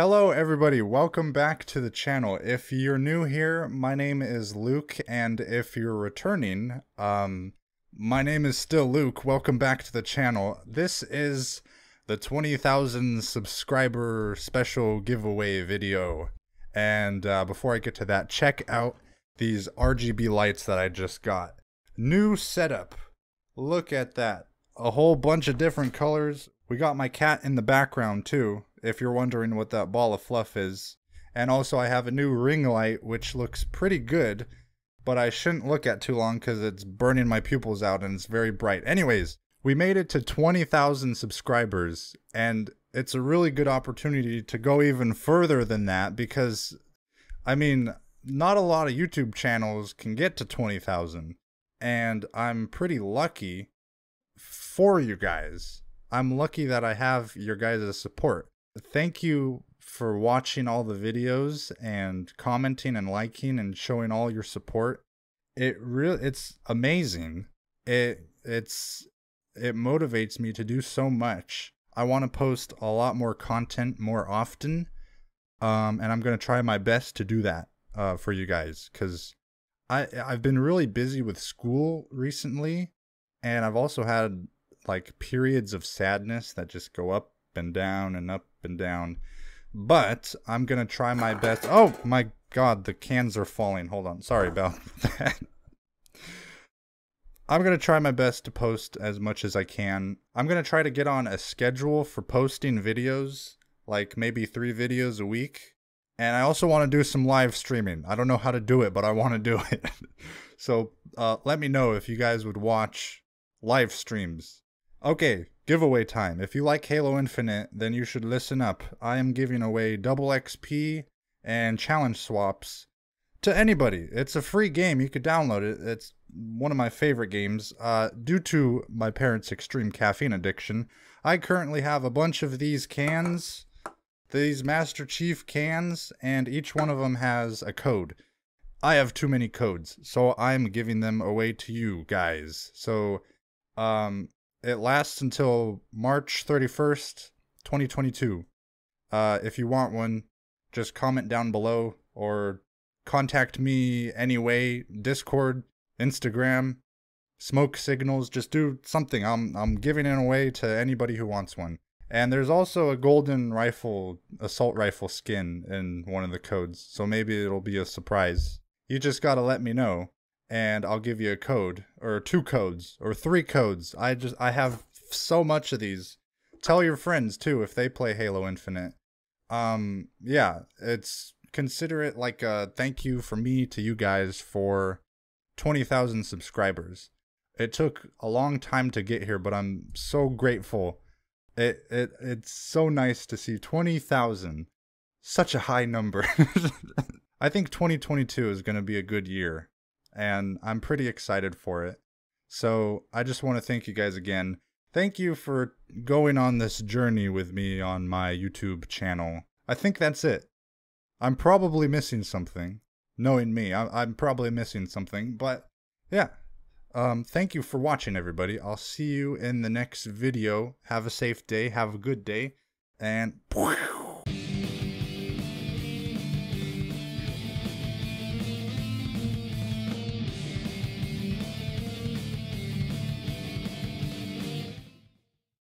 Hello everybody, welcome back to the channel. If you're new here, my name is Luke, and if you're returning, um, my name is still Luke. Welcome back to the channel. This is the 20,000 subscriber special giveaway video. And uh, before I get to that, check out these RGB lights that I just got. New setup. Look at that. A whole bunch of different colors. We got my cat in the background too, if you're wondering what that ball of fluff is. And also I have a new ring light which looks pretty good, but I shouldn't look at too long because it's burning my pupils out and it's very bright. Anyways, we made it to 20,000 subscribers and it's a really good opportunity to go even further than that because, I mean, not a lot of YouTube channels can get to 20,000 and I'm pretty lucky for you guys. I'm lucky that I have your guys' support. Thank you for watching all the videos and commenting and liking and showing all your support. It really it's amazing. It it's it motivates me to do so much. I want to post a lot more content more often. Um and I'm going to try my best to do that uh for you guys cuz I I've been really busy with school recently and I've also had like periods of sadness that just go up and down and up and down. But I'm gonna try my best. Oh my god, the cans are falling. Hold on. Sorry about that. I'm gonna try my best to post as much as I can. I'm gonna try to get on a schedule for posting videos, like maybe three videos a week. And I also want to do some live streaming. I don't know how to do it, but I want to do it. so uh, let me know if you guys would watch live streams. Okay, giveaway time. If you like Halo Infinite, then you should listen up. I am giving away double XP and challenge swaps to anybody. It's a free game. You could download it. It's one of my favorite games. Uh, due to my parents' extreme caffeine addiction, I currently have a bunch of these cans, these Master Chief cans, and each one of them has a code. I have too many codes, so I'm giving them away to you guys. So, um, it lasts until March 31st, 2022. Uh, if you want one, just comment down below or contact me anyway. Discord, Instagram, smoke signals. Just do something. I'm I'm giving it away to anybody who wants one. And there's also a golden rifle, assault rifle skin in one of the codes, so maybe it'll be a surprise. You just gotta let me know and I'll give you a code or two codes or three codes. I just I have so much of these. Tell your friends too if they play Halo Infinite. Um yeah, it's consider it like a thank you for me to you guys for 20,000 subscribers. It took a long time to get here, but I'm so grateful. It it it's so nice to see 20,000. Such a high number. I think 2022 is going to be a good year and I'm pretty excited for it. So I just want to thank you guys again. Thank you for going on this journey with me on my YouTube channel. I think that's it. I'm probably missing something. Knowing me, I- am probably missing something, but yeah. Um, thank you for watching, everybody. I'll see you in the next video. Have a safe day. Have a good day. And.